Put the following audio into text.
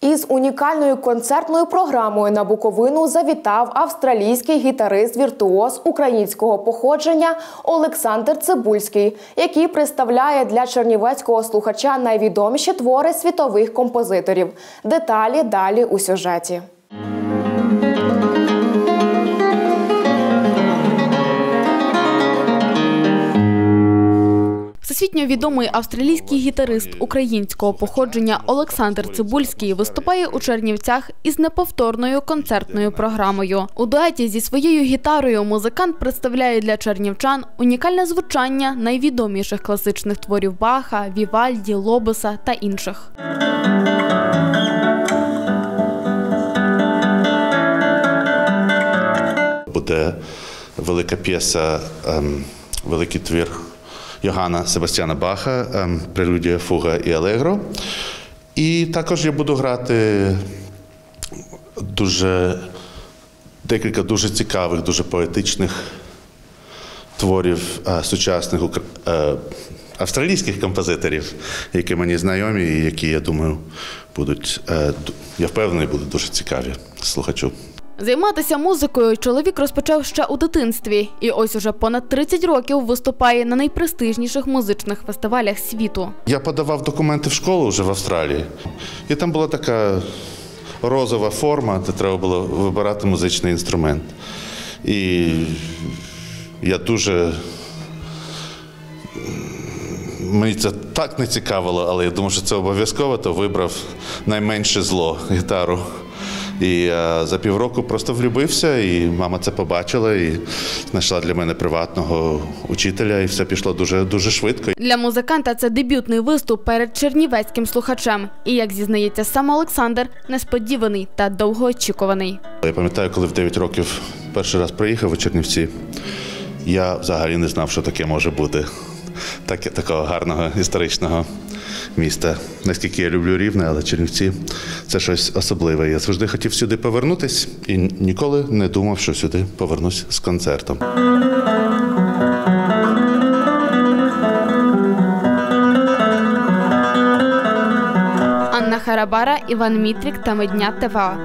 Із унікальною концертною програмою на Буковину завітав австралійський гітарист-віртуоз українського походження Олександр Цибульський, який представляє для чернівецького слухача найвідоміші твори світових композиторів. Деталі далі у сюжеті. Всесвітньо відомий австралійський гітарист українського походження Олександр Цибульський виступає у Чернівцях із неповторною концертною програмою. У дуеті зі своєю гітарою музикант представляє для чернівчан унікальне звучання найвідоміших класичних творів Баха, Вівальді, Лобеса та інших. Буде велика п'єса, ем, великий твір Йоганна Себастьяна Баха, ем, прелюдія, фуга і Алегро. І також я буду грати дуже декілька дуже цікавих, дуже поетичних творів е, сучасних е, австралійських композиторів, які мені знайомі, і які, я думаю, будуть, е, я впевнений, будуть дуже цікаві слухачу. Займатися музикою чоловік розпочав ще у дитинстві, і ось уже понад 30 років виступає на найпрестижніших музичних фестивалях світу. Я подавав документи в школу вже в Австралії, і там була така розова форма, де треба було вибирати музичний інструмент. І я дуже. Мені це так не цікавило, але я думав, що це обов'язково, то вибрав найменше зло гітару. І е, за півроку просто влюбився, і мама це побачила і знайшла для мене приватного учителя, і все пішло дуже дуже швидко. Для музиканта це дебютний виступ перед чернівецьким слухачем. І як зізнається сам Олександр, несподіваний та довгоочікуваний. Я пам'ятаю, коли в 9 років перший раз приїхав у Чернівці, я взагалі не знав, що таке може бути. Так, такого гарного історичного міста. Наскільки я люблю рівне, але Чернівці це щось особливе. Я завжди хотів сюди повернутись і ніколи не думав, що сюди повернусь з концертом. Анна Харабара, Іван Мітрік та Медня ТВА.